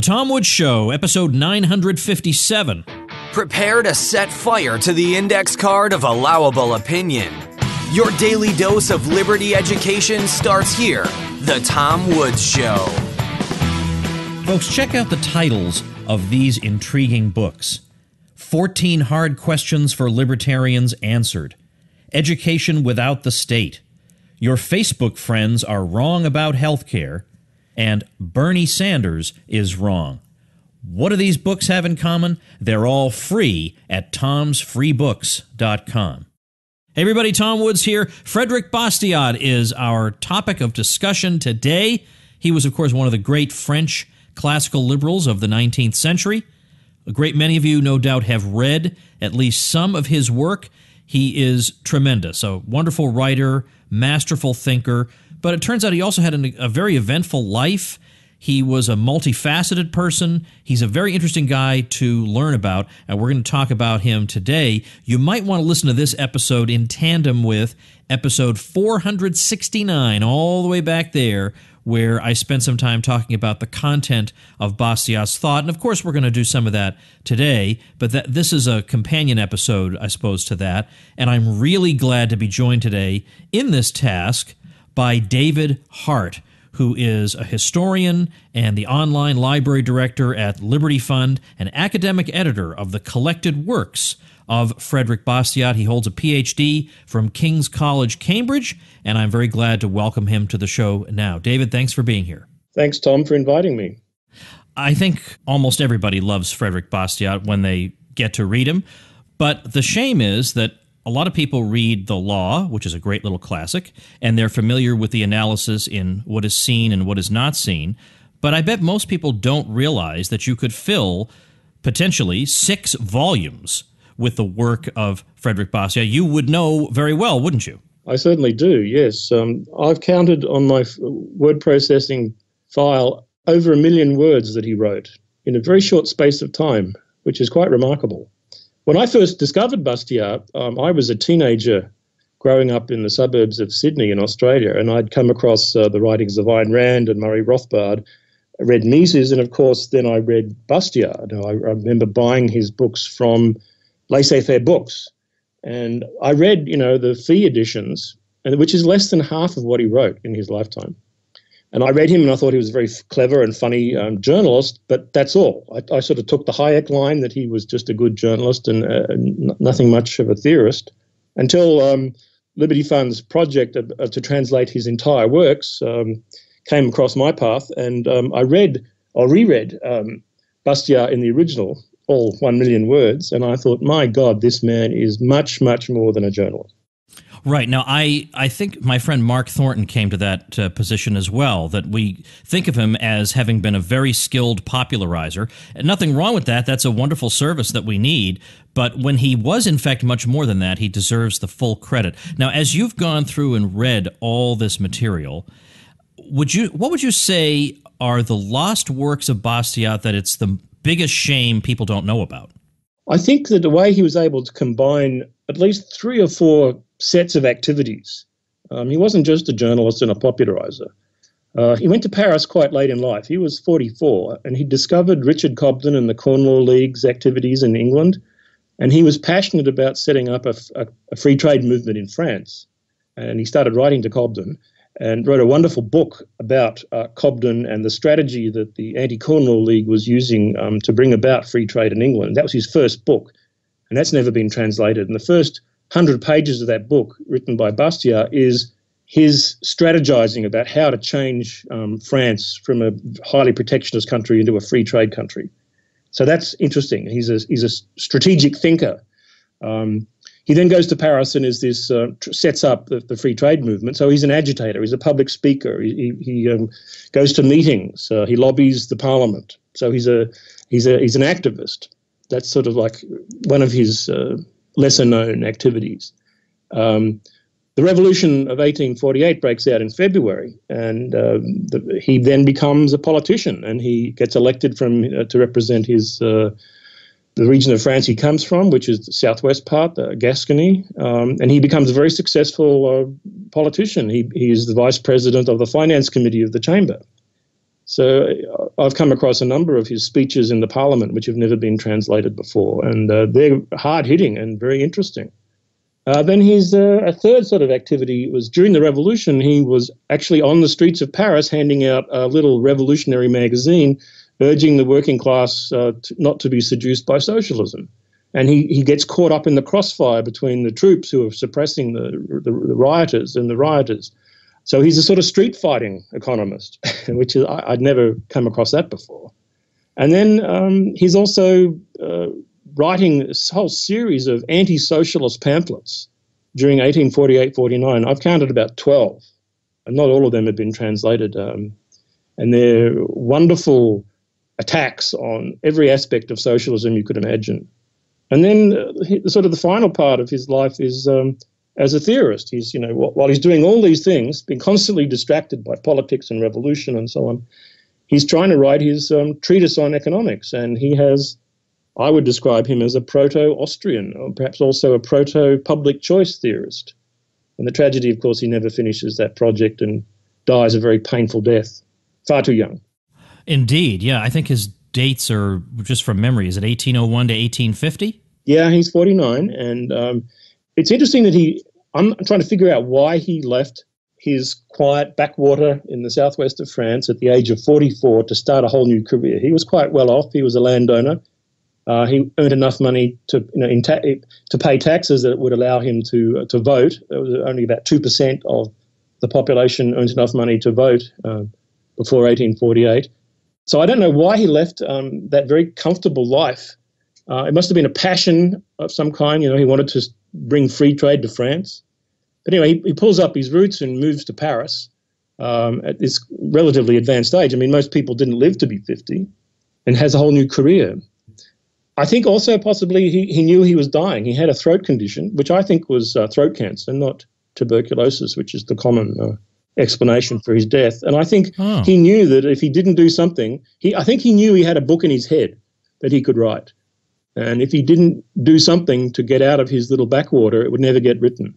The Tom Woods Show, episode 957. Prepare to set fire to the index card of allowable opinion. Your daily dose of liberty education starts here. The Tom Woods Show. Folks, check out the titles of these intriguing books 14 Hard Questions for Libertarians Answered, Education Without the State, Your Facebook Friends Are Wrong About Healthcare, and Bernie Sanders is Wrong. What do these books have in common? They're all free at tomsfreebooks.com. Hey everybody, Tom Woods here. Frederic Bastiat is our topic of discussion today. He was, of course, one of the great French classical liberals of the 19th century. A great many of you, no doubt, have read at least some of his work. He is tremendous, a wonderful writer, masterful thinker, but it turns out he also had an, a very eventful life. He was a multifaceted person. He's a very interesting guy to learn about, and we're going to talk about him today. You might want to listen to this episode in tandem with episode 469, all the way back there, where I spent some time talking about the content of Bastiat's thought. And of course, we're going to do some of that today, but that, this is a companion episode, I suppose, to that. And I'm really glad to be joined today in this task by David Hart, who is a historian and the online library director at Liberty Fund, an academic editor of the collected works of Frederic Bastiat. He holds a PhD from King's College, Cambridge, and I'm very glad to welcome him to the show now. David, thanks for being here. Thanks, Tom, for inviting me. I think almost everybody loves Frederic Bastiat when they get to read him, but the shame is that a lot of people read The Law, which is a great little classic, and they're familiar with the analysis in what is seen and what is not seen. But I bet most people don't realize that you could fill potentially six volumes with the work of Frederic Bastiat. You would know very well, wouldn't you? I certainly do, yes. Um, I've counted on my word processing file over a million words that he wrote in a very short space of time, which is quite remarkable. When I first discovered Bastiat, um, I was a teenager growing up in the suburbs of Sydney in Australia, and I'd come across uh, the writings of Ayn Rand and Murray Rothbard, I read Mises, and of course, then I read Bastiat. I, I remember buying his books from laissez-faire books, and I read, you know, the FEE editions, which is less than half of what he wrote in his lifetime. And I read him and I thought he was a very clever and funny um, journalist, but that's all. I, I, sort of took the Hayek line that he was just a good journalist and uh, n- nothing much of a theorist until um, Liberty Fund's project uh, uh, to translate his entire works um, came across my path. And um, I read or reread um, Bastiat in the original, all one million words. And I thought, my God, this man is much, much more than a journalist. Right. Now, I, I think my friend Mark Thornton came to that uh, position as well, that we think of him as having been a very skilled popularizer. And nothing wrong with that. That's a wonderful service that we need. But when he was, in fact, much more than that, he deserves the full credit. Now, as you've gone through and read all this material, would you what would you say are the lost works of Bastiat that it's the biggest shame people don't know about? I think that the way he was able to combine at least three or four sets of activities. Um, he wasn't just a journalist and a popularizer. Uh, he went to Paris quite late in life. He was 44, and he discovered Richard Cobden and the Corn Law League's activities in England. And he was passionate about setting up a, a, a free trade movement in France. And he started writing to Cobden and wrote a wonderful book about uh, Cobden and the strategy that the Anti Corn Law League was using um, to bring about free trade in England. That was his first book, and that's never been translated. And the first 100 pages of that book, written by Bastiat, is his strategizing about how to change um, France from a highly protectionist country into a free trade country. So that's interesting. He's a, he's a strategic thinker. Um, he then goes to Paris and is this uh, tr- sets up the, the, free trade movement. So he's an agitator. He's a public speaker. He, he, he um, goes to meetings. Uh, he lobbies the parliament. So he's a he's a he's an activist. That's sort of like one of his uh, lesser known activities. Um, the revolution of 1848 breaks out in February, and uh, the, he then becomes a politician, and he gets elected from uh, to represent his uh, the region of France he comes from, which is the southwest part, the Gascony, um, and he becomes a very successful uh, politician. He he is the vice president of the finance committee of the chamber. So uh, I've come across a number of his speeches in the parliament which have never been translated before, and uh, they're hard hitting and very interesting. Uh, then his uh, a third sort of activity was during the revolution. He was actually on the streets of Paris handing out a little revolutionary magazine, urging the working class uh, to, not to be seduced by socialism. And he, he gets caught up in the crossfire between the troops who are suppressing the, the, the rioters and the rioters. So he's a sort of street fighting economist, which is, I, would never come across that before. And then um, he's also uh, writing this whole series of anti socialist pamphlets during 1848 49. I've counted about 12, and not all of them have been translated. Um, and they're wonderful attacks on every aspect of socialism you could imagine. And then, uh, sort of the final part of his life is um, as a theorist. He's, you know, while he's doing all these things, being constantly distracted by politics and revolution and so on, he's trying to write his um, treatise on economics. And he has, I would describe him as a proto Austrian, or perhaps also a proto public choice theorist. And the tragedy, of course, he never finishes that project and dies a very painful death, far too young. Indeed. Yeah. I think his dates are just from memory. Is it 1801 to 1850? Yeah, he's 49. And um, it's interesting that he, I'm trying to figure out why he left his quiet backwater in the southwest of France at the age of 44 to start a whole new career. He was quite well off. He was a landowner. Uh, he earned enough money to you know ta- to pay taxes that would allow him to uh, to vote. It was only about two percent of the population earned enough money to vote uh, before 1848. So I don't know why he left um, that very comfortable life. Uh, it must have been a passion of some kind. You know, he wanted to bring free trade to France. But anyway, he, he pulls up his roots and moves to Paris um, at this relatively advanced age. I mean, most people didn't live to be 50 and has a whole new career. I think also possibly he, he knew he was dying. He had a throat condition, which I think was uh, throat cancer, not tuberculosis, which is the common uh, explanation for his death. And I think oh. he knew that if he didn't do something, he I think he knew he had a book in his head that he could write. And if he didn't do something to get out of his little backwater, it would never get written.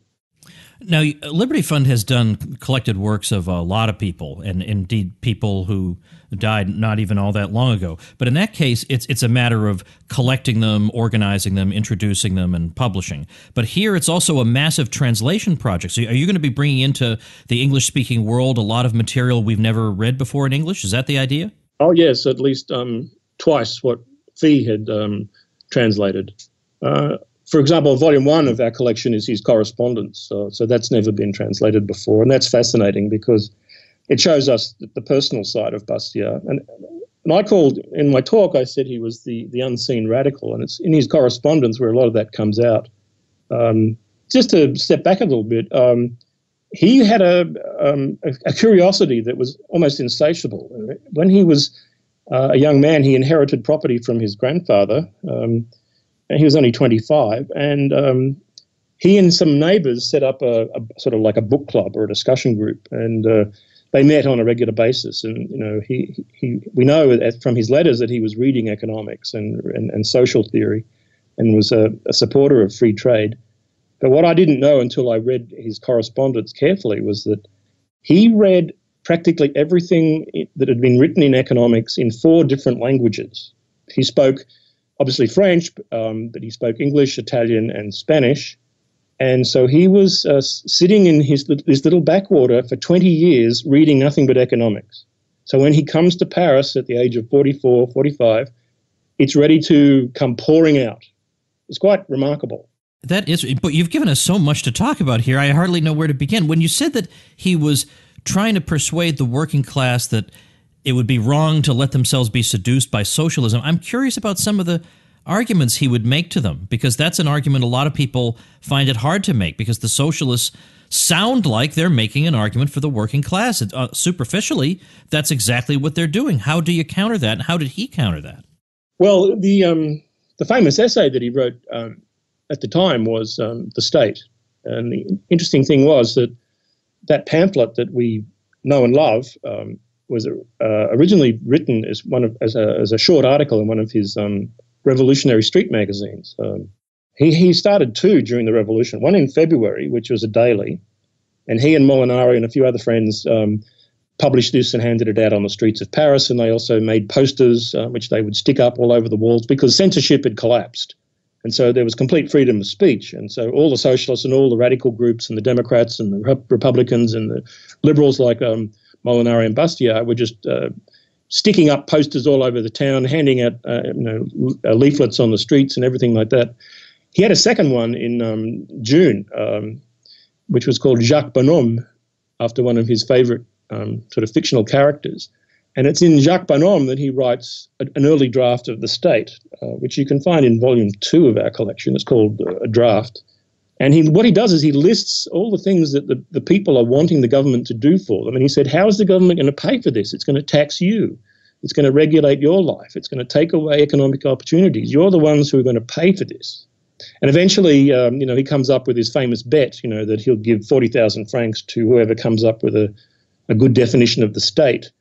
Now, Liberty Fund has done collected works of a lot of people, and indeed people who died not even all that long ago. But in that case, it's it's a matter of collecting them, organizing them, introducing them, and publishing. But here, it's also a massive translation project. So, are you going to be bringing into the English-speaking world a lot of material we've never read before in English? Is that the idea? Oh yes, at least um, twice what FEE had um, translated. Uh, for example, volume one of our collection is his correspondence. So, so that's never been translated before. And that's fascinating because it shows us the personal side of Bastiat. And, and I called, in my talk, I said he was the, the unseen radical. And it's in his correspondence where a lot of that comes out. Um, just to step back a little bit, um, he had a, um, a, a, curiosity that was almost insatiable. When he was uh, a young man. He inherited property from his grandfather. Um, and he was only 25. And um, he and some neighbors set up a, a, sort of like a book club or a discussion group. And uh, they met on a regular basis. And, you know, he, he, we know from his letters that he was reading economics and, and, and social theory and was a, a supporter of free trade. But what I didn't know until I read his correspondence carefully was that he read practically everything that had been written in economics in four different languages. He spoke obviously French, um, but he spoke English, Italian, and Spanish. And so he was uh, sitting in his, his little backwater for 20 years reading nothing but economics. So when he comes to Paris at the age of 44, 45, it's ready to come pouring out. It's quite remarkable. That is, but you've given us so much to talk about here. I hardly know where to begin. When you said that he was trying to persuade the working class that it would be wrong to let themselves be seduced by socialism. I'm curious about some of the arguments he would make to them because that's an argument a lot of people find it hard to make because the socialists sound like they're making an argument for the working class. Uh, superficially, that's exactly what they're doing. How do you counter that? And how did he counter that? Well, the um, the famous essay that he wrote um, at the time was um, the state, and the interesting thing was that that pamphlet that we know and love um, was uh, originally written as one of as a, as a short article in one of his um, revolutionary street magazines. Um, he he started two during the revolution. One in February, which was a daily, and he and Molinari and a few other friends um, published this and handed it out on the streets of Paris. And they also made posters, uh, which they would stick up all over the walls because censorship had collapsed. And so there was complete freedom of speech. And so all the socialists and all the radical groups and the Democrats and the Republicans and the liberals like um, Molinari and Bastiat were just uh, sticking up posters all over the town, handing out uh, you know, uh, leaflets on the streets and everything like that. He had a second one in um, June, um, which was called Jacques Bonhomme, after one of his favorite um, sort of fictional characters. And it's in Jacques Bonhomme that he writes a, an early draft of The State, uh, which you can find in volume two of our collection. It's called uh, A Draft. And he, what he does is he lists all the things that the, the people are wanting the government to do for them. And he said, How is the government going to pay for this? It's going to tax you. It's going to regulate your life. It's going to take away economic opportunities. You're the ones who are going to pay for this. And eventually, um, you know, he comes up with his famous bet, you know, that he'll give 40,000 francs to whoever comes up with a, a good definition of the state,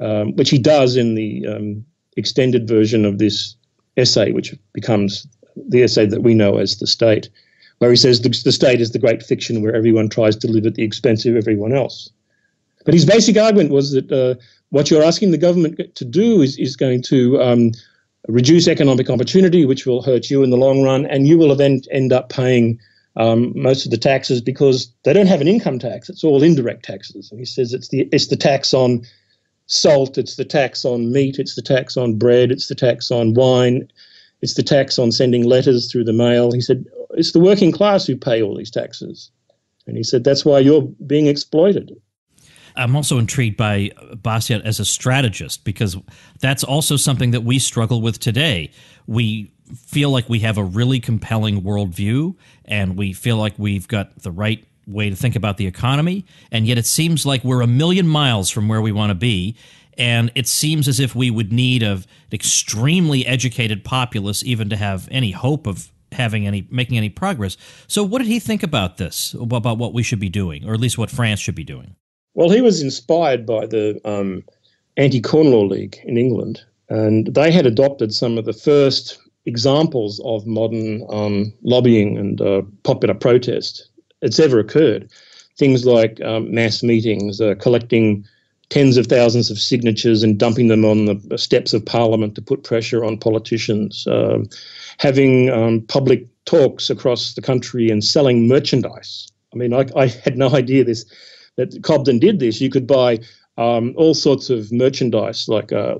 um, which he does in the um, extended version of this essay, which becomes the essay that we know as the state, where he says the, the state is the great fiction where everyone tries to live at the expense of everyone else. But his basic argument was that uh, what you're asking the government to do is, is going to um, reduce economic opportunity, which will hurt you in the long run, and you will then end up paying um, most of the taxes because they don't have an income tax. It's all indirect taxes. And he says it's the it's the tax on salt, it's the tax on meat, it's the tax on bread, it's the tax on wine, it's the tax on sending letters through the mail. He said it's the working class who pay all these taxes. And he said that's why you're being exploited. I'm also intrigued by Bastiat as a strategist because that's also something that we struggle with today. We feel like we have a really compelling worldview and we feel like we've got the right way to think about the economy, and yet it seems like we're a million miles from where we want to be. And it seems as if we would need an extremely educated populace even to have any hope of having any making any progress. So, what did he think about this? About what we should be doing, or at least what France should be doing? Well, he was inspired by the um, Anti Corn Law League in England, and they had adopted some of the first examples of modern um, lobbying and uh, popular protest that's ever occurred. Things like um, mass meetings, uh, collecting tens of thousands of signatures and dumping them on the steps of parliament to put pressure on politicians, uh, having um, public talks across the country and selling merchandise. I mean, I, I had no idea this that Cobden did this. You could buy um, all sorts of merchandise like uh,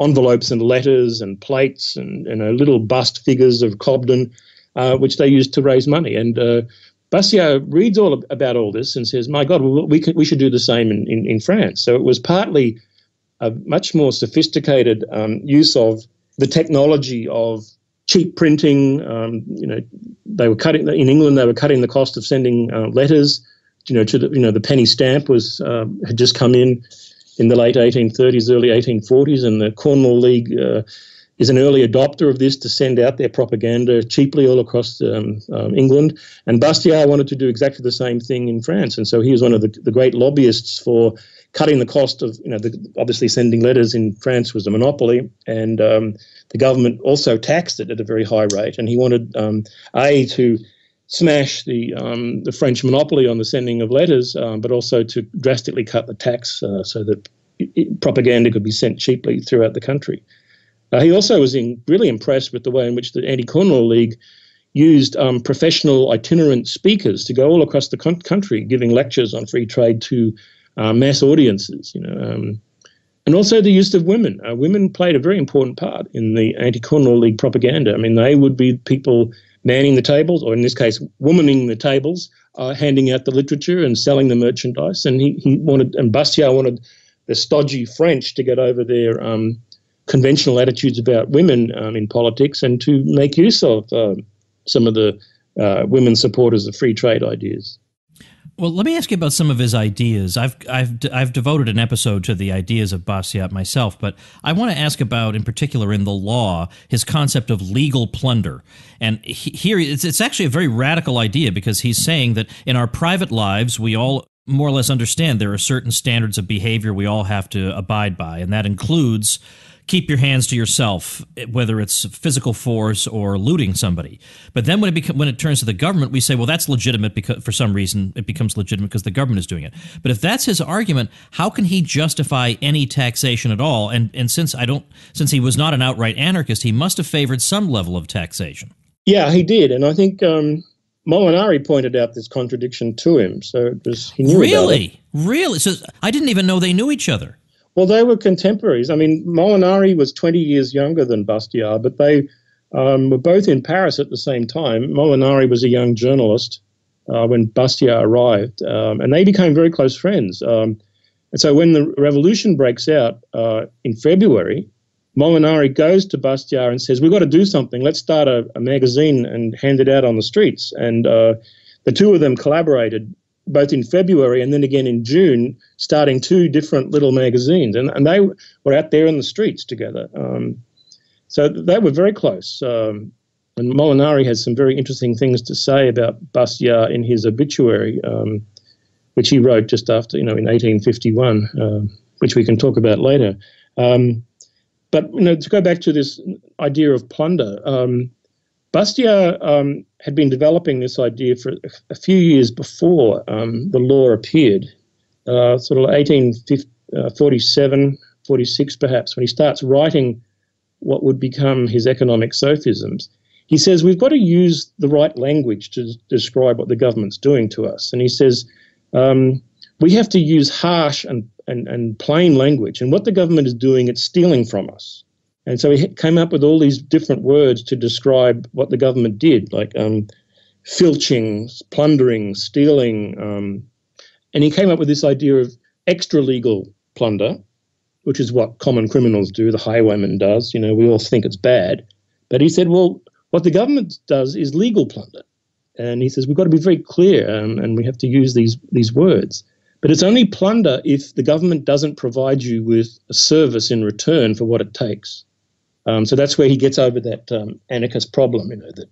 envelopes and letters and plates and know, little bust figures of Cobden, uh, which they used to raise money. And uh, Bastiat reads all about all this and says, "My God, we we should do the same in, in, in France." So it was partly a much more sophisticated um, use of the technology of cheap printing. Um, you know, they were cutting in England. They were cutting the cost of sending uh, letters you know, to the, you know, the penny stamp was uh, had just come in in the late 1830s, early 1840s, and the Corn Law League uh, is an early adopter of this to send out their propaganda cheaply all across um, um, England. And Bastiat wanted to do exactly the same thing in France, and so he was one of the, the great lobbyists for cutting the cost of, you know, the, obviously sending letters in France was a monopoly, and um, the government also taxed it at a very high rate, and he wanted um, a to smash the um, the French monopoly on the sending of letters, um, but also to drastically cut the tax uh, so that propaganda could be sent cheaply throughout the country. Uh, he also was in, really impressed with the way in which the Anti-Corn Law League used um, professional itinerant speakers to go all across the con- country giving lectures on free trade to uh, mass audiences. You know. Um, and also the use of women. Uh, women played a very important part in the Anti-Corn Law League propaganda. I mean, they would be people manning the tables, or in this case, womaning the tables, uh, handing out the literature and selling the merchandise. And he, he wanted, and Bastiat wanted the stodgy French to get over their um, conventional attitudes about women um, in politics and to make use of uh, some of the uh, women supporters of free trade ideas. Well, let me ask you about some of his ideas. I've I've I've devoted an episode to the ideas of Bastiat myself, but I want to ask about, in particular, in the law, his concept of legal plunder. And he, here, it's, it's actually a very radical idea because he's saying that in our private lives, we all more or less understand there are certain standards of behavior we all have to abide by, and that includes keep your hands to yourself, whether it's physical force or looting somebody. But then when it beca- when it turns to the government, we say, well, that's legitimate because for some reason it becomes legitimate because the government is doing it. But if that's his argument, how can he justify any taxation at all? And and since I don't, since he was not an outright anarchist, he must have favored some level of taxation. Yeah, he did, and I think um, Molinari pointed out this contradiction to him. So it was he knew really, really. So I didn't even know they knew each other. Well, they were contemporaries. I mean, Molinari was 20 years younger than Bastiat, but they um, were both in Paris at the same time. Molinari was a young journalist uh, when Bastiat arrived, um, and they became very close friends. Um, and so when the revolution breaks out uh, in February, Molinari goes to Bastiat and says, We've got to do something. Let's start a, a magazine and hand it out on the streets. And uh, the two of them collaborated both in February and then again in June, starting two different little magazines. And, and they were out there in the streets together. Um, so they were very close. Um, and Molinari has some very interesting things to say about Bastiat in his obituary, um, which he wrote just after, you know, in 1851, uh, which we can talk about later. Um, but you know, to go back to this idea of plunder, um, Bastiat um, had been developing this idea for a few years before um, the law appeared, uh, sort of 1847, uh, 46 perhaps, when he starts writing what would become his economic sophisms. He says we've got to use the right language to describe what the government's doing to us. And he says um, we have to use harsh and, and, and plain language. And what the government is doing, it's stealing from us. And so he came up with all these different words to describe what the government did, like um, filching, plundering, stealing. Um, and he came up with this idea of extra legal plunder, which is what common criminals do, the highwayman does. You know, we all think it's bad. But he said, well, what the government does is legal plunder. And he says, we've got to be very clear um, and we have to use these, these words. But it's only plunder if the government doesn't provide you with a service in return for what it takes. Um, so that's where he gets over that um, anarchist problem, you know, that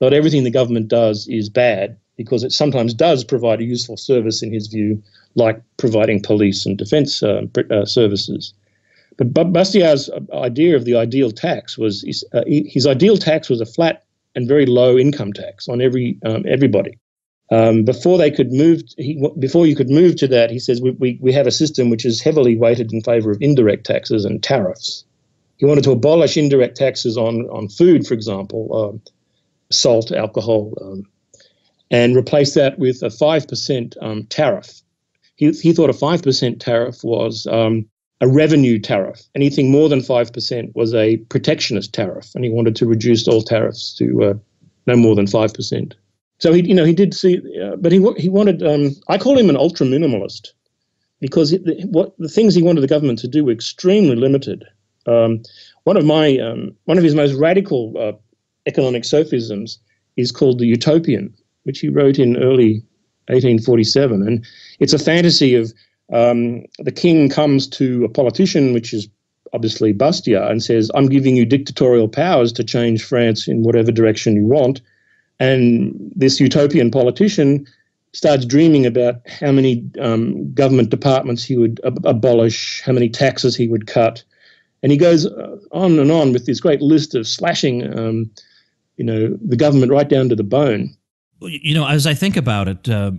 not everything the government does is bad because it sometimes does provide a useful service in his view, like providing police and defence uh, uh, services. But Bastiat's idea of the ideal tax was his, uh, his, ideal tax was a flat and very low income tax on every um, everybody. Um, before they could move, he, before you could move to that, he says we, we, we have a system which is heavily weighted in favour of indirect taxes and tariffs. He wanted to abolish indirect taxes on, on food, for example, um, salt, alcohol, um, and replace that with a 5% um, tariff. He, he thought a 5% tariff was um, a revenue tariff. Anything more than 5% was a protectionist tariff, and he wanted to reduce all tariffs to uh, no more than 5%. So he, you know, he did see, uh, but he he wanted. Um, I call him an ultra minimalist because it, the, what the things he wanted the government to do were extremely limited. Um, one of my um, one of his most radical uh, economic sophisms is called the Utopian, which he wrote in early 1847, and it's a fantasy of um, the king comes to a politician, which is obviously Bastiat, and says, "I'm giving you dictatorial powers to change France in whatever direction you want," and this utopian politician starts dreaming about how many um, government departments he would ab- abolish, how many taxes he would cut, and he goes uh, on and on with this great list of slashing, um, you know, the government right down to the bone. You know, as I think about it, uh,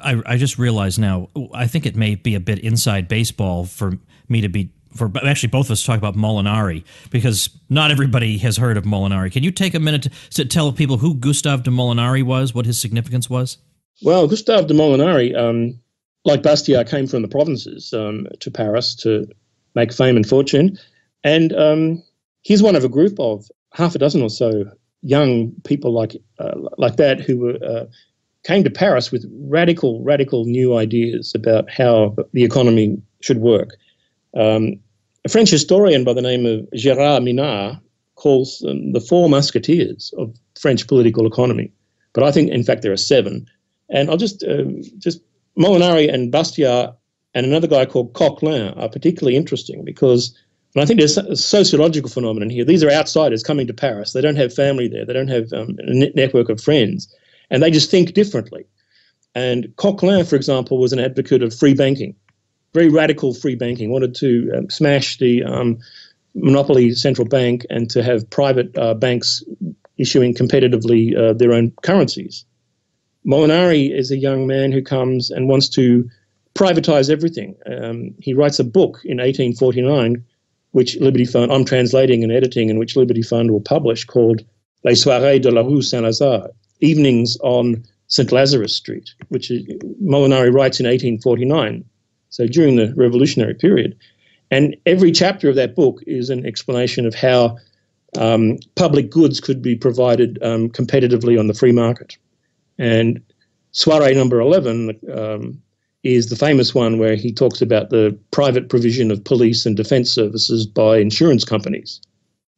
I, I just realize now, I think it may be a bit inside baseball for me to be for actually both of us talk about Molinari because not everybody has heard of Molinari. Can you take a minute to, to, tell people who Gustave de Molinari was, what his significance was? Well, Gustave de Molinari, um, like Bastiat, came from the provinces um, to Paris to make fame and fortune. And um, he's one of a group of half a dozen or so young people like uh, like that who were uh, came to Paris with radical, radical new ideas about how the economy should work. Um, a French historian by the name of Gérard Minart calls them the four musketeers of French political economy. But I think, in fact, there are seven. And I'll just uh, just Molinari and Bastiat and another guy called Coquelin are particularly interesting because and I think there's a sociological phenomenon here. These are outsiders coming to Paris. They don't have family there. They don't have um, a network of friends, and they just think differently. And Coquelin, for example, was an advocate of free banking, very radical free banking. Wanted to um, smash the um, monopoly central bank and to have private uh, banks issuing competitively uh, their own currencies. Molinari is a young man who comes and wants to privatize everything. Um, he writes a book in 1849, which Liberty Fund, I'm translating and editing, and which Liberty Fund will publish, called Les Soirées de la Rue Saint-Lazare, Evenings on St. Lazarus Street, which Molinari writes in 1849, so during the revolutionary period. And every chapter of that book is an explanation of how um, public goods could be provided um, competitively on the free market. And soiree number 11 um, is the famous one where he talks about the private provision of police and defense services by insurance companies.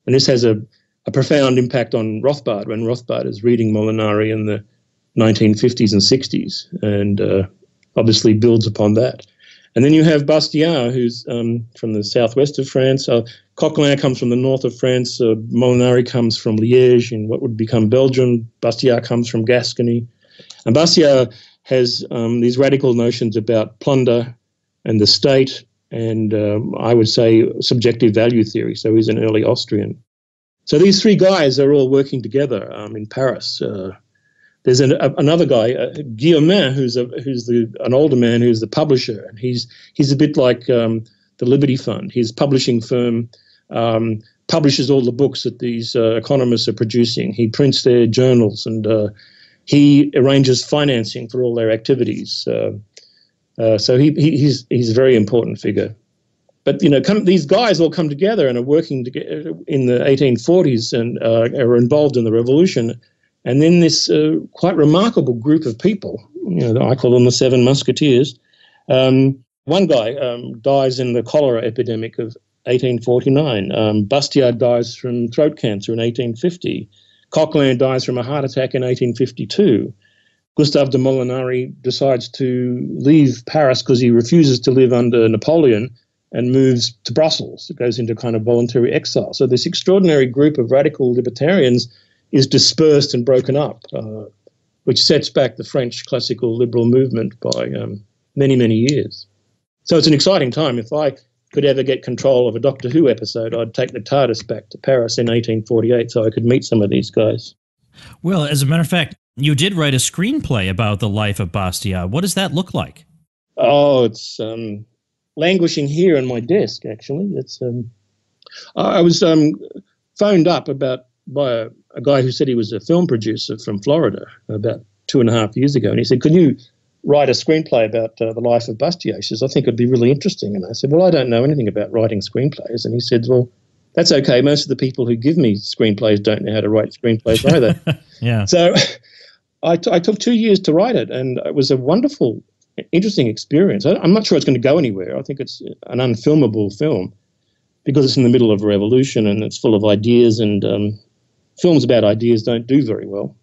And this has a, a profound impact on Rothbard when Rothbard is reading Molinari in the 1950s and 60s and uh, obviously builds upon that. And then you have Bastiat, who's um, from the southwest of France. Uh, Coquelin comes from the north of France. Uh, Molinari comes from Liège in what would become Belgium. Bastiat comes from Gascony. And Bastiat has um, these radical notions about plunder and the state, and um, I would say subjective value theory. So he's an early Austrian. So these three guys are all working together um, in Paris. Uh, there's an, a, another guy, uh, who's a, who's the an older man who's the publisher, and he's he's a bit like um, the Liberty Fund. His publishing firm um, publishes all the books that these uh, economists are producing. He prints their journals, and uh, he arranges financing for all their activities. Uh, uh, so he, he, he's he's a very important figure. But you know, come, these guys all come together and are working together in the 1840s and uh, are involved in the revolution and then this uh, quite remarkable group of people, you know, I call them the Seven Musketeers. Um, one guy um, dies in the cholera epidemic of 1849. Um, Bastiat dies from throat cancer in 1850. Coquelin dies from a heart attack in 1852. Gustave de Molinari decides to leave Paris because he refuses to live under Napoleon and moves to Brussels. It goes into kind of voluntary exile. So this extraordinary group of radical libertarians is dispersed and broken up, uh, which sets back the French classical liberal movement by um, many, many years. So it's an exciting time. If I could ever get control of a Doctor Who episode, I'd take the TARDIS back to Paris in 1848 so I could meet some of these guys. Well, as a matter of fact, you did write a screenplay about the life of Bastiat. What does that look like? Oh, it's um, languishing here on my desk, actually. It's um, I was um, phoned up about by a, a, guy who said he was a film producer from Florida about two and a half years ago, and he said, "Can you write a screenplay about uh, the life of Bastiat?" He says, "I think it'd be really interesting." And I said, "Well, I don't know anything about writing screenplays," and he said, "Well." That's okay. Most of the people who give me screenplays don't know how to write screenplays either. yeah. So I, t- I took two years to write it, and it was a wonderful, interesting experience. I, I'm not sure it's going to go anywhere. I think it's an unfilmable film because it's in the middle of a revolution and it's full of ideas and um, films about ideas don't do very well.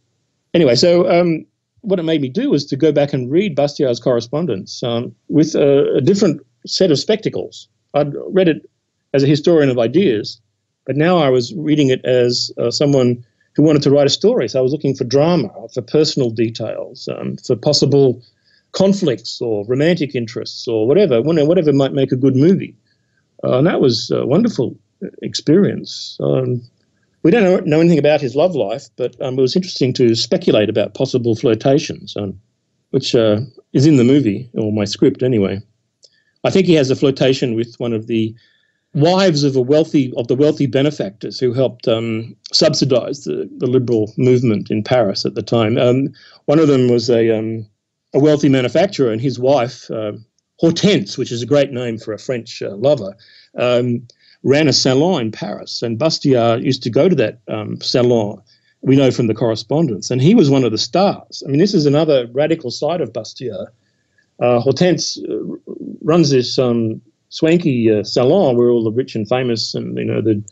Anyway, so um, what it made me do was to go back and read Bastiat's correspondence um, with a, a, different set of spectacles. I'd read it as a historian of ideas, but now I was reading it as uh, someone who wanted to write a story. So I was looking for drama, for personal details, um, for possible conflicts or romantic interests or whatever, whatever might make a good movie. Uh, and that was a wonderful experience. Um, we don't know know anything about his love life, but um, it was interesting to speculate about possible flirtations, um, which uh, is in the movie, or my script anyway. I think he has a flirtation with one of the wives of a wealthy of the wealthy benefactors who helped um, subsidize the, the liberal movement in Paris at the time. Um, one of them was a um, a wealthy manufacturer, and his wife, uh, Hortense, which is a great name for a French uh, lover, um, ran a salon in Paris, and Bastiat used to go to that um, salon. We know from the correspondence, and he was one of the stars. I mean, this is another radical side of Bastiat. Uh, Hortense uh, runs this um, swanky uh, salon where all the rich and famous and you know the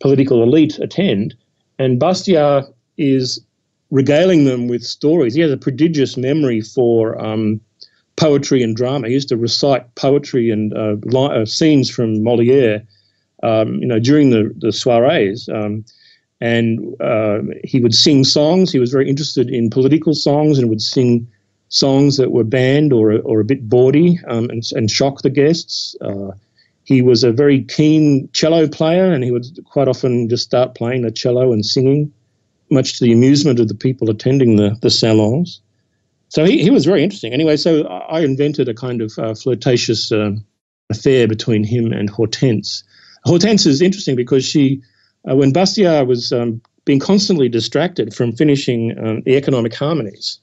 political elite attend, and Bastiat is regaling them with stories. He has a prodigious memory for um, poetry and drama. He used to recite poetry and uh, li- uh, scenes from Moliere um, you know, during the, the soirees. Um, and uh, he would sing songs. He was very interested in political songs and would sing songs that were banned or, or a bit bawdy um, and, and shock the guests. Uh, He was a very keen cello player, and he would quite often just start playing the cello and singing, much to the amusement of the people attending the, the salons. So he, he was very interesting. Anyway, so I invented a kind of uh, flirtatious uh, affair between him and Hortense. Hortense is interesting because she, uh, when Bastiat was um, being constantly distracted from finishing um, the economic harmonies,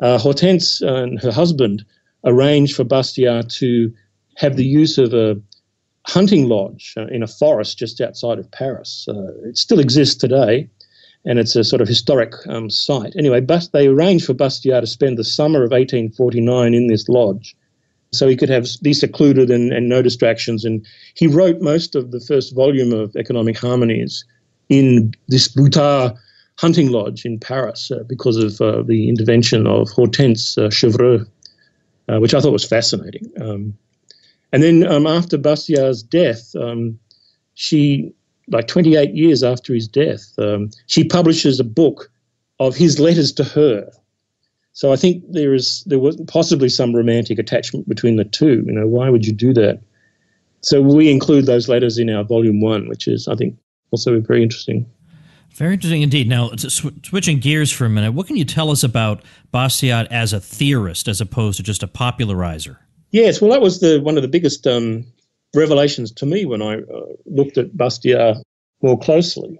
uh, Hortense and her husband arranged for Bastiat to have the use of a hunting lodge uh, in a forest just outside of Paris. Uh, it still exists today, and it's a sort of historic um, site. Anyway, but they arranged for Bastiat to spend the summer of 1849 in this lodge, so he could have be secluded and, and no distractions. And he wrote most of the first volume of Economic Harmonies in this Boutard hunting lodge in Paris uh, because of uh, the intervention of Hortense uh, Cheuvreux, uh, which I thought was fascinating. Um, and then um, after Bastiat's death, um, she, like 28 years after his death, um, she publishes a book of his letters to her. So I think there is there was possibly some romantic attachment between the two. You know, why would you do that? So we include those letters in our volume one, which is I think also very interesting. Very interesting indeed. Now, sw- switching gears for a minute, what can you tell us about Bastiat as a theorist as opposed to just a popularizer? Yes, well, that was the one of the biggest um, revelations to me when I uh, looked at Bastiat more closely.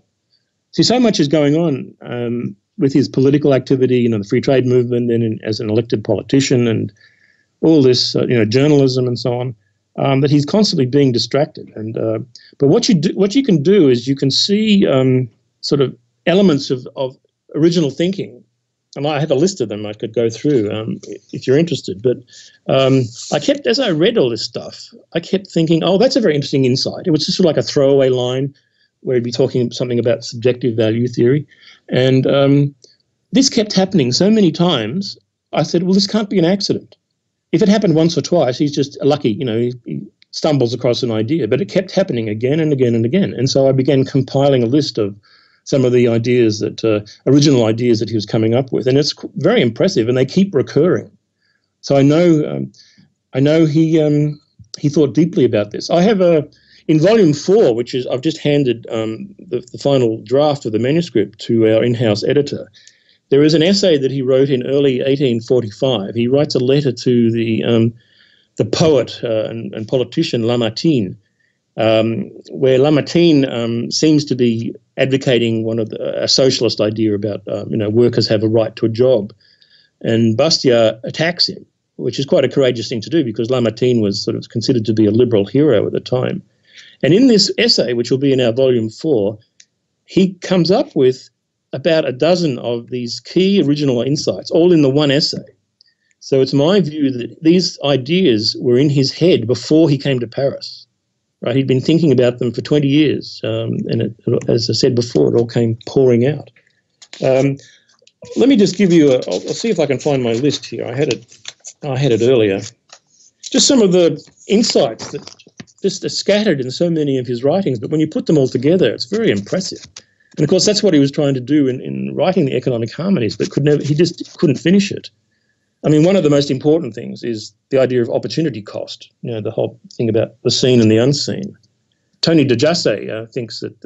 See, so much is going on um, with his political activity, you know, the free trade movement, and in, as an elected politician, and all this, uh, you know, journalism and so on. Um, that he's constantly being distracted. And uh, but what you do, what you can do is you can see um, sort of elements of, of original thinking. And I have a list of them I could go through um, if you're interested. But um, I kept, as I read all this stuff, I kept thinking, oh, that's a very interesting insight. It was just sort of like a throwaway line where he'd be talking something about subjective value theory. And um, this kept happening so many times. I said, well, this can't be an accident. If it happened once or twice, he's just lucky, you know, he, he stumbles across an idea. But it kept happening again and again and again. And so I began compiling a list of some of the ideas that uh, original ideas that he was coming up with, and it's very impressive, and they keep recurring. So I know, um, I know he um, he thought deeply about this. I have a in volume four, which is I've just handed um, the, the final draft of the manuscript to our in-house editor. There is an essay that he wrote in early 1845. He writes a letter to the um, the poet uh, and, and, politician Lamartine, um, where Lamartine um, seems to be advocating one of the, a socialist idea about um, you know workers have a right to a job, and Bastiat attacks him, which is quite a courageous thing to do because Lamartine was sort of considered to be a liberal hero at the time. And in this essay, which will be in our volume four, he comes up with about a dozen of these key original insights, all in the one essay. So it's my view that these ideas were in his head before he came to Paris. Right, he'd been thinking about them for 20 years, um, and it, as I said before, it all came pouring out. Um, let me just give you a. I'll, I'll see if I can find my list here. I had it. I had it earlier. Just some of the insights that just scattered in so many of his writings, but when you put them all together, it's very impressive. And of course, that's what he was trying to do in, in writing the economic harmonies, but could never. He just couldn't finish it. I mean, one of the most important things is the idea of opportunity cost. You know, the whole thing about the seen and the unseen. Tony de Jasay uh, thinks that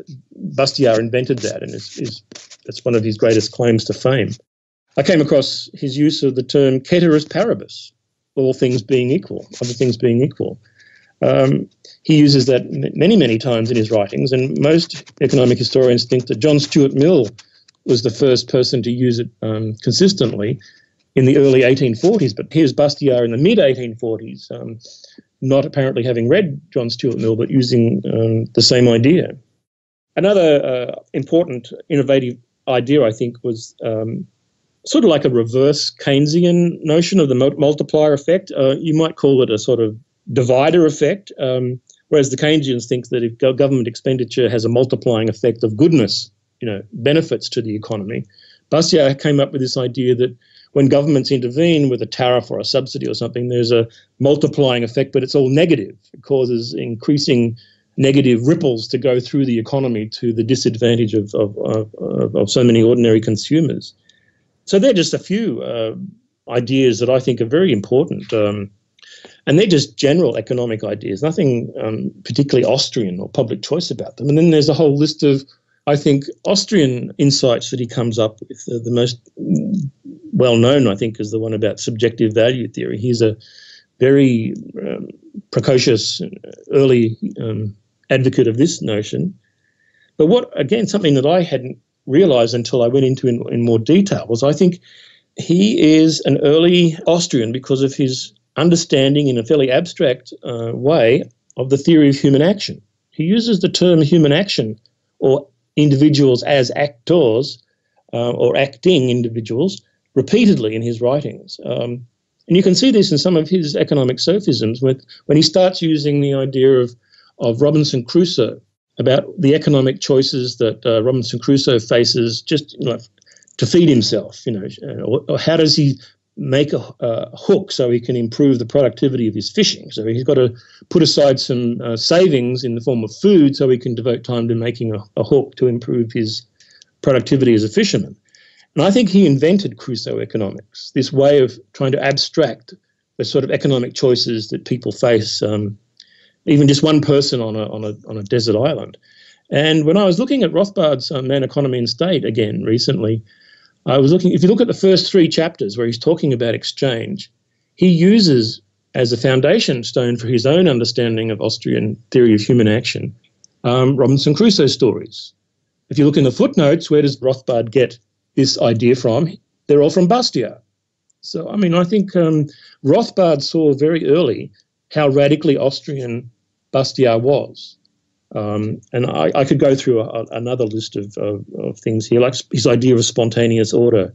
Bastiat invented that, and is, is that's one of his greatest claims to fame. I came across his use of the term ceteris paribus, all things being equal, other things being equal. Um, he uses that many, many times in his writings, and most economic historians think that John Stuart Mill was the first person to use it um, consistently in the early 1840s, but here's Bastiat in the mid 1840s, um, not apparently having read John Stuart Mill, but using um, the same idea. Another uh, important innovative idea, I think, was um, sort of like a reverse Keynesian notion of the multiplier effect. Uh, you might call it a sort of divider effect, um, whereas the Keynesians think that if government expenditure has a multiplying effect of goodness, you know, benefits to the economy. Bastiat came up with this idea that when governments intervene with a tariff or a subsidy or something, there's a multiplying effect, but it's all negative. It causes increasing negative ripples to go through the economy to the disadvantage of, of, of, of so many ordinary consumers. So they're just a few uh, ideas that I think are very important. Um, And they're just general economic ideas, nothing um, particularly Austrian or public choice about them. And then there's a whole list of, I think, Austrian insights that he comes up with. Uh, the most well known, I think, is the one about subjective value theory. He's a very um, precocious, early um, advocate of this notion. But what, again, something that I hadn't realized until I went into in, in more detail was I think he is an early Austrian because of his understanding in a fairly abstract uh, way of the theory of human action. He uses the term human action or individuals as actors uh, or acting individuals repeatedly in his writings. Um, and you can see this in some of his economic sophisms with, when he starts using the idea of, of Robinson Crusoe about the economic choices that uh, Robinson Crusoe faces just you know, to feed himself, you know, or, or how does he make a, a, hook so he can improve the productivity of his fishing. So he's got to put aside some uh, savings in the form of food so he can devote time to making a, a, hook to improve his productivity as a fisherman. And I think he invented Crusoe economics, this way of trying to abstract the sort of economic choices that people face, um, even just one person on a, on, a, on a desert island. And when I was looking at Rothbard's um, Man, Economy, and State again recently, I was looking, if you look at the first three chapters where he's talking about exchange, he uses as a foundation stone for his own understanding of Austrian theory of human action um, Robinson Crusoe stories. If you look in the footnotes, where does Rothbard get this idea from? They're all from Bastiat. So, I mean, I think um, Rothbard saw very early how radically Austrian Bastiat was. Um, and I, I, could go through a, another list of, of, of, things here, like his idea of spontaneous order,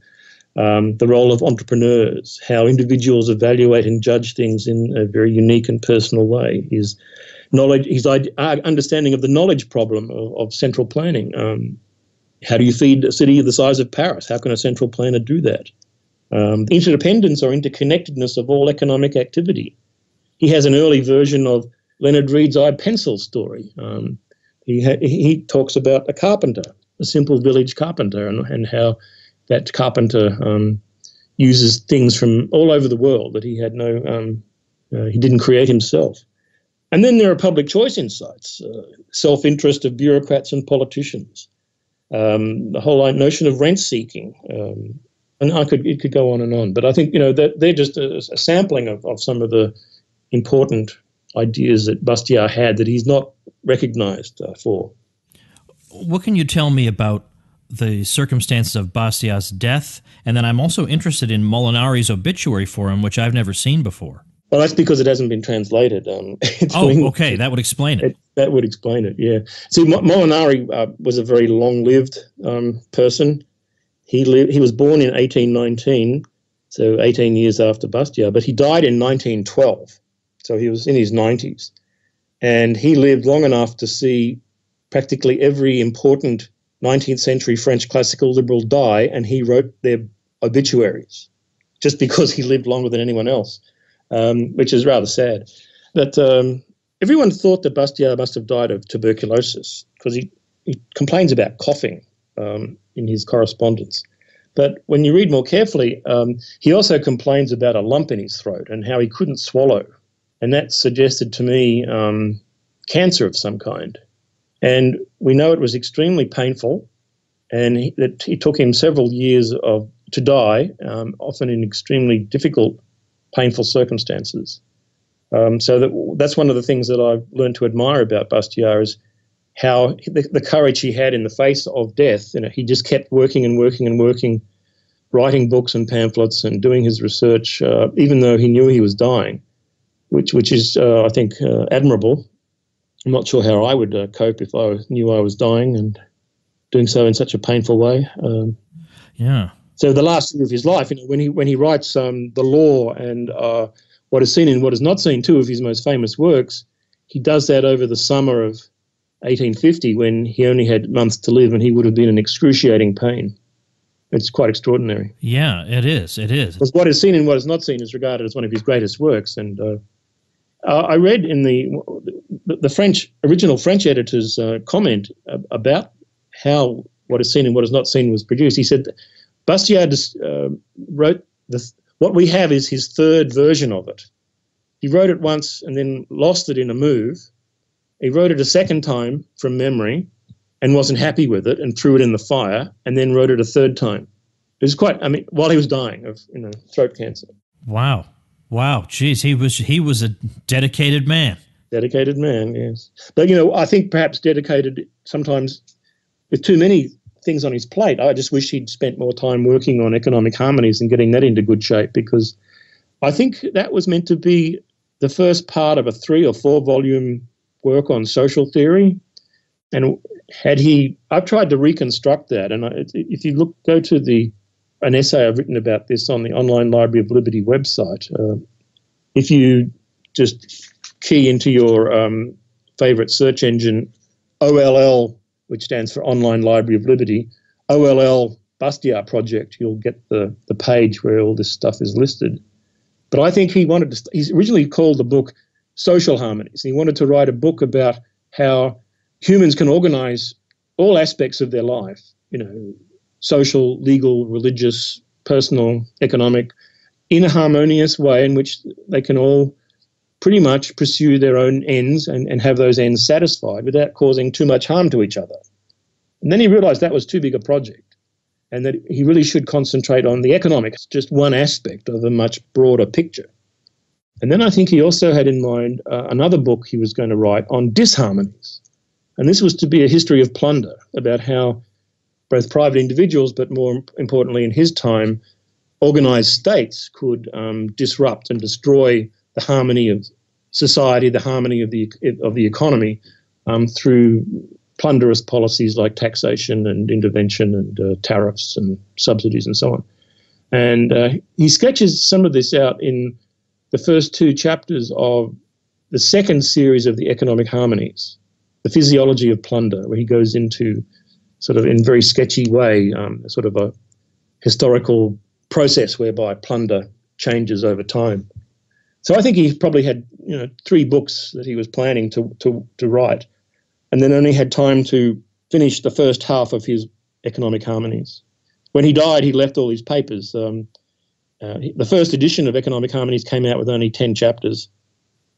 um, the role of entrepreneurs, how individuals evaluate and judge things in a very unique and personal way, his knowledge, his uh, understanding of the knowledge problem of, of central planning. Um, how do you feed a city the size of Paris? How can a central planner do that? Um, interdependence or interconnectedness of all economic activity. He has an early version of Leonard Read's I Pencil story. Um, he, ha- he talks about a carpenter, a simple village carpenter, and, and how that carpenter um, uses things from all over the world that he had no, um, uh, he didn't create himself. And then there are public choice insights, uh, self interest of bureaucrats and politicians, um, the whole notion of rent seeking. Um, and I could it could go on and on, but I think you know that they're just a, a sampling of, of some of the important ideas that Bastiat had that he's not recognized uh, for. What can you tell me about the circumstances of Bastiat's death? And then I'm also interested in Molinari's obituary for him, which I've never seen before. Well, that's because it hasn't been translated. Um, oh, okay, that would explain it. it. That would explain it. Yeah. See, Molinari uh, was a very long-lived um, person. He lived. He was born in 1819, so 18 years after Bastiat, but he died in 1912. So he was in his 90s. And he lived long enough to see practically every important 19th century French classical liberal die, and he wrote their obituaries just because he lived longer than anyone else, um, which is rather sad. But um, everyone thought that Bastiat must have died of tuberculosis because he, he complains about coughing um, in his correspondence. But when you read more carefully, um, he also complains about a lump in his throat and how he couldn't swallow and that suggested to me um, cancer of some kind. And we know it was extremely painful, and that it took him several years of to die, um, often in extremely difficult, painful circumstances. Um, so that, that's one of the things that I've learned to admire about Bastiat is how the, the courage he had in the face of death. You know, he just kept working and working and working, writing books and pamphlets and doing his research, uh, even though he knew he was dying which which is uh, I think uh, admirable. I'm not sure how I would uh, cope if I knew I was dying and doing so in such a painful way. Um, yeah. So the last year of his life, you know, when he when he writes um, the law and uh, what is seen and what is not seen, two of his most famous works, he does that over the summer of 1850 when he only had months to live and he would have been in excruciating pain. It's quite extraordinary. Yeah, it is. It is. Because what is seen and what is not seen is regarded as one of his greatest works, and uh, uh, I read in the the French original French editor's uh, comment about how what is seen and what is not seen was produced. He said Bastiat uh, wrote the what we have is his third version of it. he wrote it once and then lost it in a move. He wrote it a second time from memory and wasn't happy with it and threw it in the fire and then wrote it a third time. It was quite, I mean, while he was dying of you know throat cancer. Wow. Wow. Geez, he was he was a dedicated man. Dedicated man, yes. But you know, I think perhaps dedicated sometimes with too many things on his plate. I just wish he'd spent more time working on economic harmonies and getting that into good shape because I think that was meant to be the first part of a three or four volume work on social theory. And had he, I've tried to reconstruct that. And I, if you look, go to the an essay I've written about this on the Online Library of Liberty website. Uh, if you just key into your um, favorite search engine, OLL which stands for Online Library of Liberty, OLL Bastiat project, you'll get the, the page where all this stuff is listed. But I think he wanted to, he's originally called the book Social Harmonies. He wanted to write a book about how humans can organize all aspects of their life, you know, social, legal, religious, personal, economic, in a harmonious way in which they can all pretty much pursue their own ends and, and have those ends satisfied without causing too much harm to each other. And then he realized that was too big a project and that he really should concentrate on the economics, just one aspect of a much broader picture. And then I think he also had in mind uh, another book he was going to write on disharmonies. And this was to be a history of plunder about how both private individuals, but more importantly in his time, organized states could um, disrupt and destroy the harmony of society, the harmony of the of the economy um, through plunderous policies like taxation and intervention and uh, tariffs and subsidies and so on. And uh, he sketches some of this out in the first two chapters of the second series of the economic harmonies, the physiology of plunder, where he goes into sort of in very sketchy way, um, sort of a historical process whereby plunder changes over time. So I think he probably had you know three books that he was planning to to to write, and then only had time to finish the first half of his economic harmonies. When he died, he left all his papers. Um, uh, the first edition of Economic Harmonies came out with only ten chapters,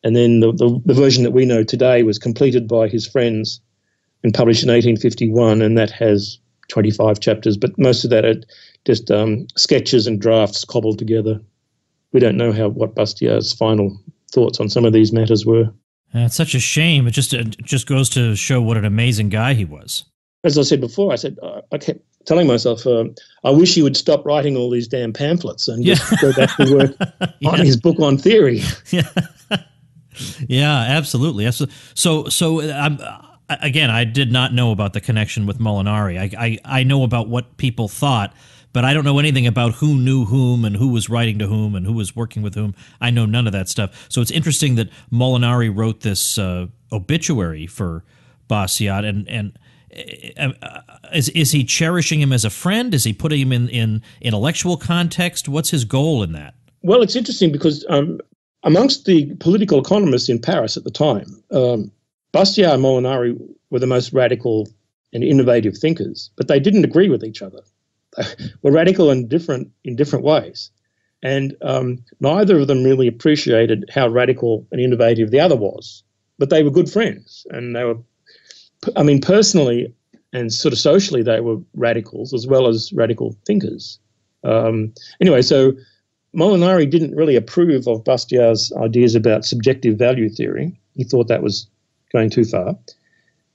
and then the, the, the version that we know today was completed by his friends and published in 1851, and that has 25 chapters. But most of that are just um, sketches and drafts cobbled together we don't know how what Bastiat's final thoughts on some of these matters were. Uh, it's such a shame. It just it just goes to show what an amazing guy he was. As I said before, I said I kept telling myself, uh, I wish he would stop writing all these damn pamphlets and yeah. just go back to work yeah. on his book on theory. Yeah, yeah, absolutely. So, so I'm again, I did not know about the connection with Molinari. I, I, I know about what people thought, but I don't know anything about who knew whom and who was writing to whom and who was working with whom. I know none of that stuff. So it's interesting that Molinari wrote this uh, obituary for Bastiat, and and uh, uh, is is he cherishing him as a friend? Is he putting him in in intellectual context? What's his goal in that? Well, it's interesting because um, amongst the political economists in Paris at the time, um, Bastiat and Molinari were the most radical and innovative thinkers, but they didn't agree with each other. They were radical and different in different ways. And um, neither of them really appreciated how radical and innovative the other was. But they were good friends. And they were, I mean, personally and sort of socially, they were radicals as well as radical thinkers. Um, anyway, so Molinari didn't really approve of Bastiat's ideas about subjective value theory. He thought that was going too far.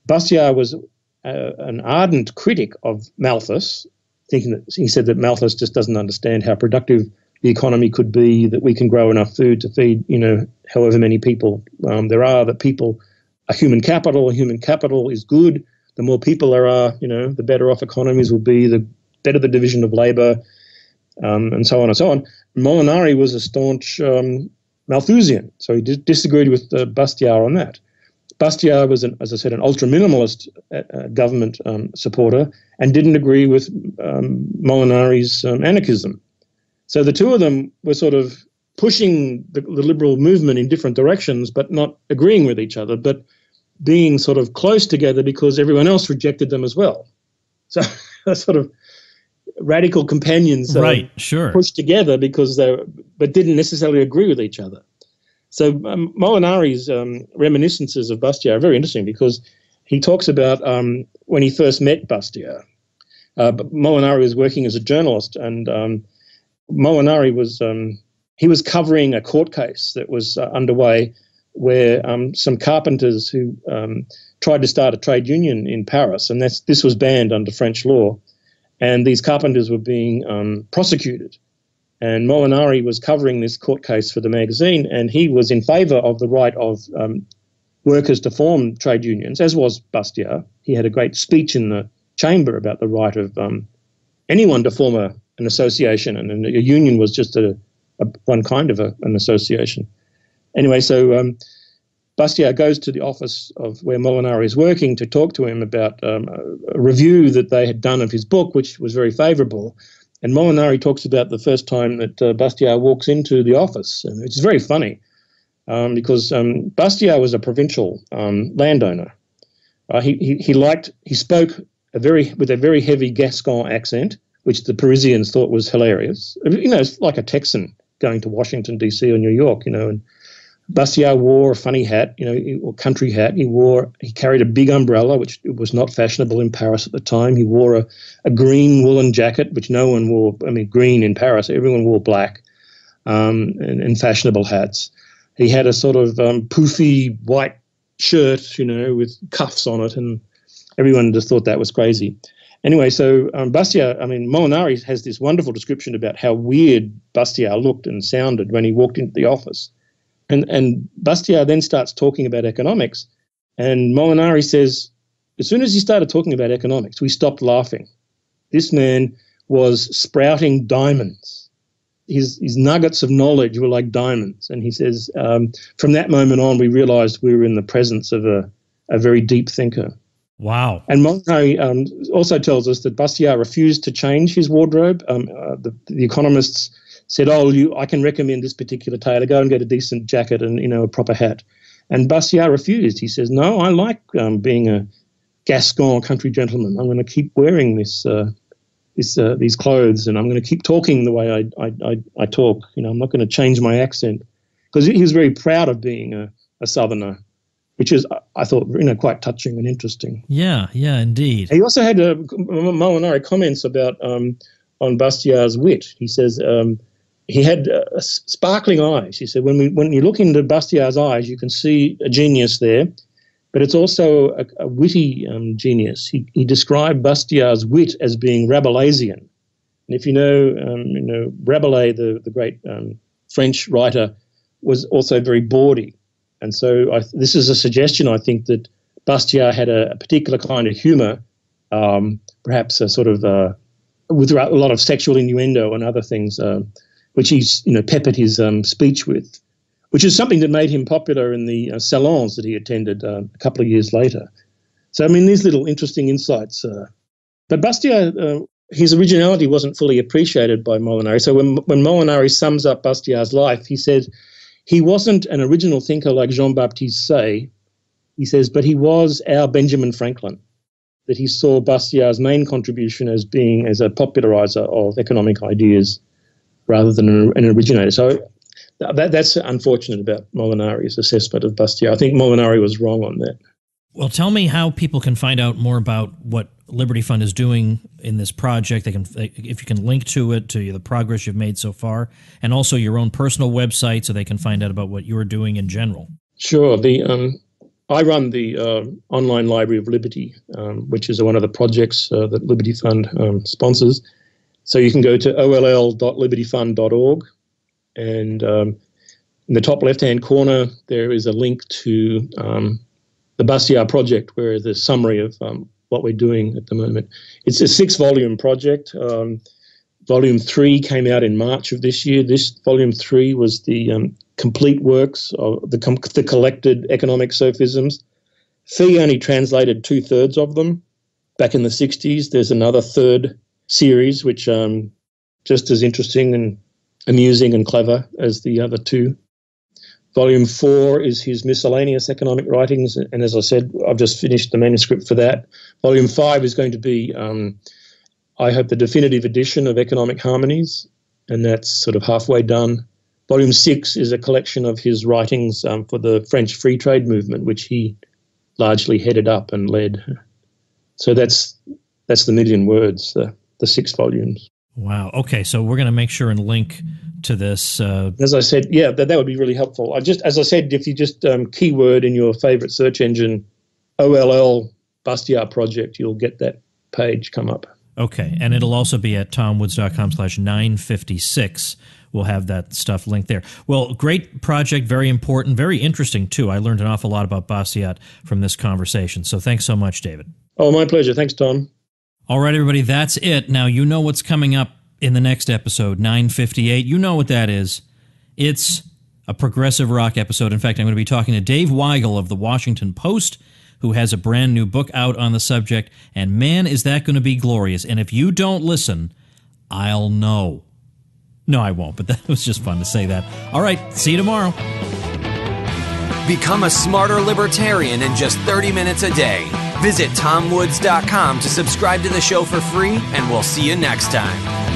Bastiat was uh, an ardent critic of Malthus thinking that he said that Malthus just doesn't understand how productive the economy could be, that we can grow enough food to feed, you know, however many people um, there are, that people are human capital, human capital is good. The more people there are, you know, the better off economies will be, the better the division of labor, um, and so on and so on. Molinari was a staunch um, Malthusian, so he disagreed with uh, Bastiat on that. Bastiat was, an, as I said, an ultra minimalist uh, uh, government um, supporter and didn't agree with um, Molinari's um, anarchism. So the two of them were sort of pushing the, the, liberal movement in different directions, but not agreeing with each other, but being sort of close together because everyone else rejected them as well. So sort of radical companions, right? Sure, pushed together because they, were, but didn't necessarily agree with each other. So um, Molinari's um, reminiscences of Bastiat are very interesting because he talks about um, when he first met Bastiat. Uh, Molinari was working as a journalist, and um, Molinari was um, he was covering a court case that was uh, underway where um, some carpenters who um, tried to start a trade union in Paris, and this was banned under French law, and these carpenters were being prosecuted. And Molinari was covering this court case for the magazine, and he was in favour of the right of um, workers to form trade unions, as was Bastiat. He had a great speech in the chamber about the right of um, anyone to form a, an association, and a union was just a, a one kind of a, an association. Anyway, so um, Bastiat goes to the office of where Molinari is working to talk to him about um, a review that they had done of his book, which was very favourable. And Molinari talks about the first time that uh, Bastiat walks into the office, and it's very funny um, because um, Bastiat was a provincial um, landowner. Uh, he, he, he liked he spoke a very with a very heavy Gascon accent, which the Parisians thought was hilarious. You know, it's like a Texan going to Washington D.C. or New York. You know, and Bastiat wore a funny hat, you know, or country hat. He wore, he carried a big umbrella, which was not fashionable in Paris at the time. He wore a, a green woolen jacket, which no one wore. I mean, green in Paris, everyone wore black, um, and, and, fashionable hats. He had a sort of um, poofy white shirt, you know, with cuffs on it, and everyone just thought that was crazy. Anyway, so um, I mean, Molinari has this wonderful description about how weird Bastiat looked and sounded when he walked into the office and, and Bastiat then starts talking about economics. And Molinari says, as soon as he started talking about economics, we stopped laughing. This man was sprouting diamonds. His, his nuggets of knowledge were like diamonds. And he says, um, from that moment on, we realized we were in the presence of a, a very deep thinker. Wow. And Molinari um, also tells us that Bastiat refused to change his wardrobe. Um, uh, the, the economists said, "Oh, you, I can recommend this particular tailor. Go and get a decent jacket and you know a proper hat." And Bastiat refused. He says, "No, I like um, being a Gascon country gentleman. I'm going to keep wearing this." Uh, this, uh, these clothes, and I'm going to keep talking the way I, I, I, I talk. You know, I'm not going to change my accent because he was very proud of being a, a Southerner, which is, I thought, you know, quite touching and interesting. Yeah, yeah, indeed. He also had a, Molinari comments about um, on Bastiat's wit. He says um, he had uh, sparkling eyes. He said, when, we, when you look into Bastiat's eyes, you can see a genius there, but it's also a, a witty um, genius. He, he described Bastiat's wit as being Rabelaisian. And if you know, um, you know Rabelais, the, the great um, French writer, was also very bawdy. And so I, this is a suggestion, I think, that Bastiat had a, a particular kind of humor, um, perhaps a sort of uh, with a lot of sexual innuendo and other things. Uh, which he's you know peppered his um, speech with, which is something that made him popular in the uh, salons that he attended uh, a couple of years later. So I mean, these little interesting insights. Uh, but Bastiat, uh, his originality wasn't fully appreciated by Molinari. So when when Molinari sums up Bastiat's life, he said he wasn't an original thinker like Jean Baptiste Say. He says, but he was our Benjamin Franklin. That he saw Bastiat's main contribution as being as a popularizer of economic ideas rather than an originator. So that, that's unfortunate about Molinari's assessment of Bastiat. I think Molinari was wrong on that. Well, tell me how people can find out more about what Liberty Fund is doing in this project. They can, if you can link to it, to the progress you've made so far, and also your own personal website, so they can find out about what you're doing in general. Sure. The um, I run the uh, online Library of Liberty, um, which is one of the projects uh, that Liberty Fund um, sponsors. So you can go to oll.libertyfund.org, and um, in the top left-hand corner there is a link to um, the Bastiat project, where the summary of um, what we're doing at the moment. It's a six-volume project. Um, volume three came out in March of this year. This volume three was the um, complete works of the, com- the collected economic sophisms. FEE only translated two thirds of them back in the 60s. There's another third series, which um, just as interesting and amusing and clever as the other two. Volume four is his miscellaneous economic writings, and as I said, I've just finished the manuscript for that. Volume five is going to be, um, I hope, the definitive edition of Economic Harmonies, and that's sort of halfway done. volume six is a collection of his writings um, for the French free trade movement, which he largely headed up and led. So that's that's the million words, the, the six volumes. Wow. Okay, so we're going to make sure and link to this. Uh, as I said, yeah, that, that would be really helpful. I just, as I said, if you just um, keyword in your favorite search engine, OLL Bastiat project, you'll get that page come up. Okay, and it'll also be at tomwoods.com slash 956. We'll have that stuff linked there. Well, great project, very important, very interesting too. I learned an awful lot about Bastiat from this conversation. So thanks so much, David. Oh, my pleasure. Thanks, Tom. All right, everybody, that's it. Now you know what's coming up in the next episode, 958. You know what that is. It's a progressive rock episode. In fact, I'm going to be talking to Dave Weigel of the Washington Post who has a brand new book out on the subject. And man, is that going to be glorious. And if you don't listen, I'll know. No, I won't, but that was just fun to say that. All right, see you tomorrow. Become a smarter libertarian in just 30 minutes a day. Visit tomwoods.com to subscribe to the show for free, and we'll see you next time.